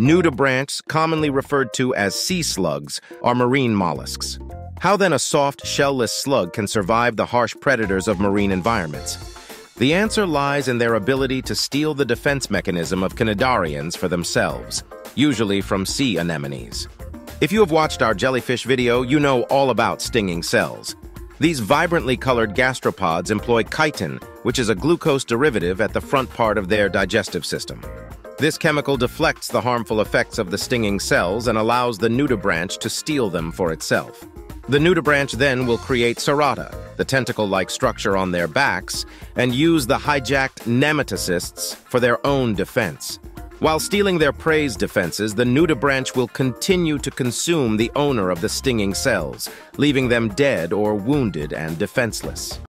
Nudibranchs, commonly referred to as sea slugs, are marine mollusks. How then a soft, shellless slug can survive the harsh predators of marine environments? The answer lies in their ability to steal the defense mechanism of cnidarians for themselves, usually from sea anemones. If you have watched our jellyfish video, you know all about stinging cells. These vibrantly colored gastropods employ chitin, which is a glucose derivative at the front part of their digestive system. This chemical deflects the harmful effects of the stinging cells and allows the nudibranch to steal them for itself. The nudibranch then will create cerata, the tentacle-like structure on their backs, and use the hijacked nematocysts for their own defense. While stealing their prey's defenses, the nudibranch will continue to consume the owner of the stinging cells, leaving them dead or wounded and defenseless.